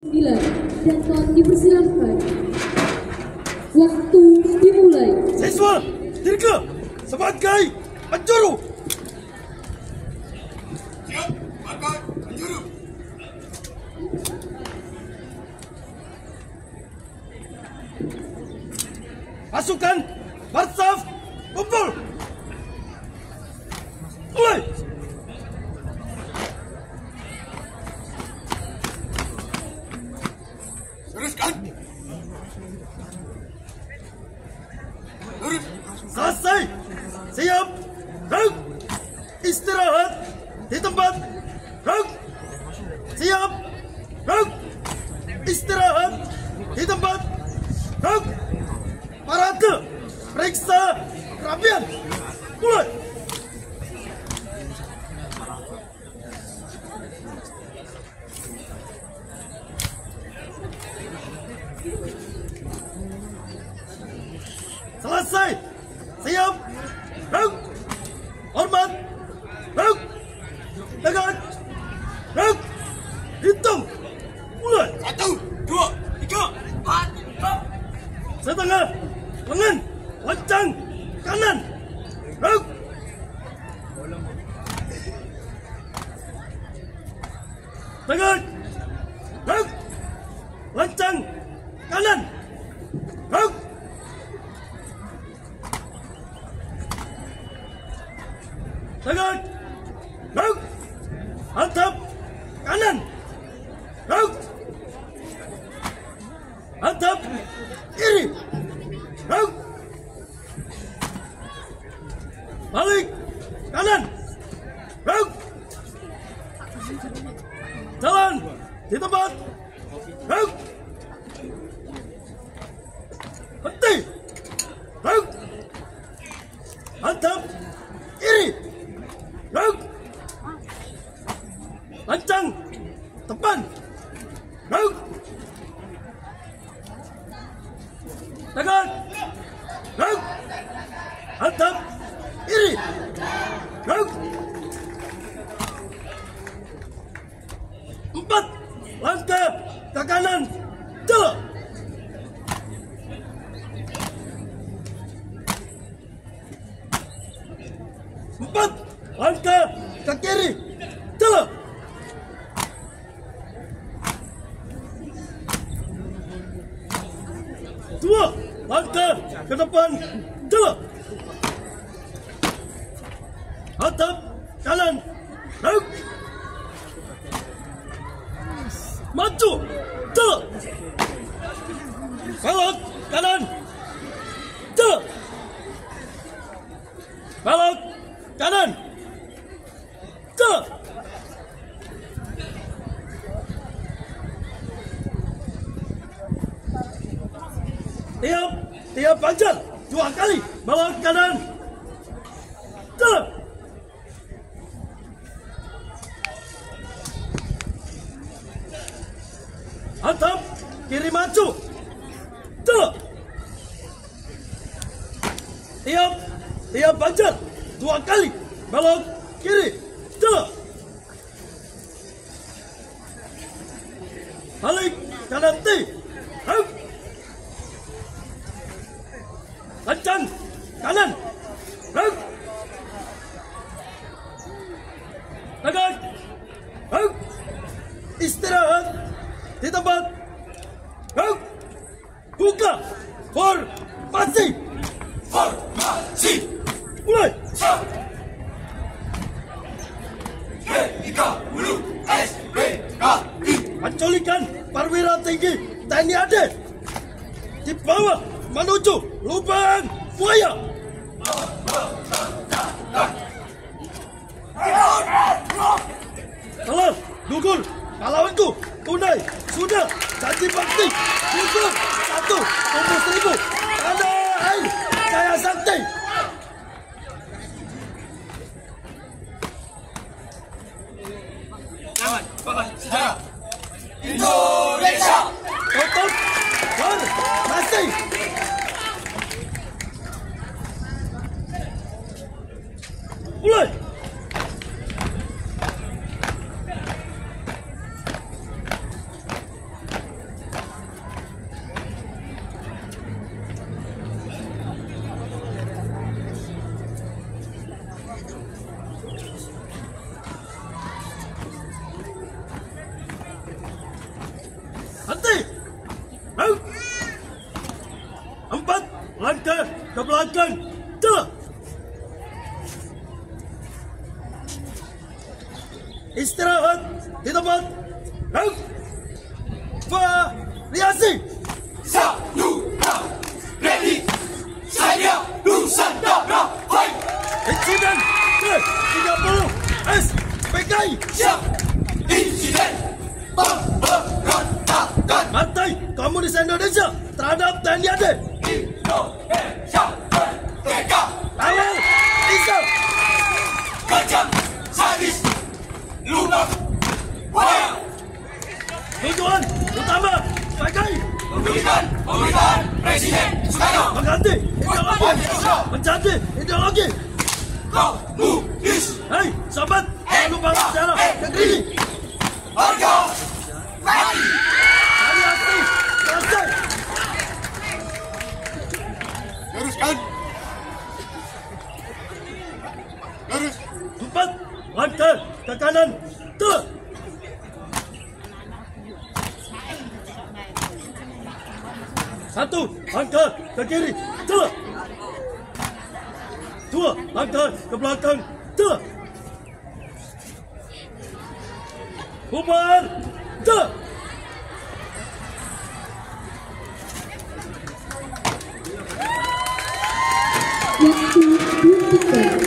9 dan telah dipersilahkan. Waktu dimulai. Siswa, dirga sebagai penjuru. Siap, maka penjuru. Pasukan Istirahat di tempat. Ruk. Siap. Ruk. Istirahat di tempat. Ruk. Parade. Periksa kerapian. Mulai. Selesai. Siap. Ruk. Hormat. Ruk. Tegak. Ruk. Hitung. Mulai. Satu, dua, tiga, empat, lima. Setengah. Lengan. Lancang. Kanan. Ruk. Tegak. Ruk. Lancang. Kanan. Ruk. Tegak. Ruk. Hadap. Kanan. Ruk. Hadap. Kiri. Ruk. Balik. Kanan. Ruk. Jalan. Di tempat. Ruk. Henti. Ruk. Hadap. Kiri. Ruk. Lancang. Depan. Empat. Langkah ke kiri. Jalan. Dua. Langkah ke depan. Jalan. Hadap kanan. Ruk. Maju. Jalan. Belok kanan. Jalan. Belok kanan. Jalan. Tiap, tiap panjang dua kali belok kanan. Jalan. Hadap kiri maju. Jalan. Tiap, tiap panjang dua kali belok kiri. Jalan. Balik kanan T. Mulai. G30 SPKI. Penculikan perwira tinggi TNI AD. Di bawah menuju lubang buaya. Telah, dukul, pahlawanku, tunai, sudah, janji bakti, dukul, satu, Henti. Out. Empat langkah ke belakang. Telah. Istirahat di tempat. Out. Variasi. Saluda. Ready. Saya Nusantara. Fight. Insiden ke 30 S PKI Siap. Insiden. Pemberontakan. Partai Komunis Indonesia terhadap TNI AD Indonesia merdeka. Awal Islam Kejam. Sadis. Lunak. Wayang. Tujuan utama PKI Pemilihan. Pemerintahan Presiden Soekarno. mengganti ideologi menjadi ideologi Komunis. Hei sobat jangan lupa sejarah negeri Harga. Mati. Variasi selesai Luruskan. Lurus. Empat langkah ke kanan Telah Satu langkah ke kiri. Telah Dua langkah ke belakang. Telah Bubar. Telah Waktu dihentikan.